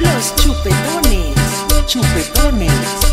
Los chupetones, chupetones.